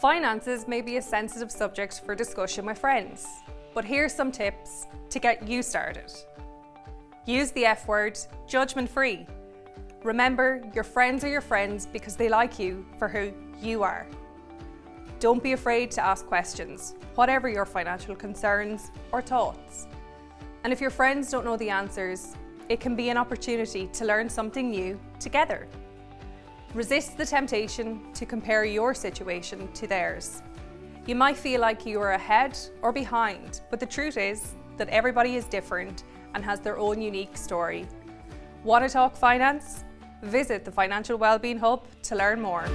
Finances may be a sensitive subject for discussion with friends, but here's some tips to get you started. Use the F word, judgment free. Remember, your friends are your friends because they like you for who you are. Don't be afraid to ask questions, whatever your financial concerns or thoughts. And if your friends don't know the answers, it can be an opportunity to learn something new together. Resist the temptation to compare your situation to theirs. You might feel like you are ahead or behind, but the truth is that everybody is different and has their own unique story. Want to talk finance? Visit the Financial Wellbeing Hub to learn more.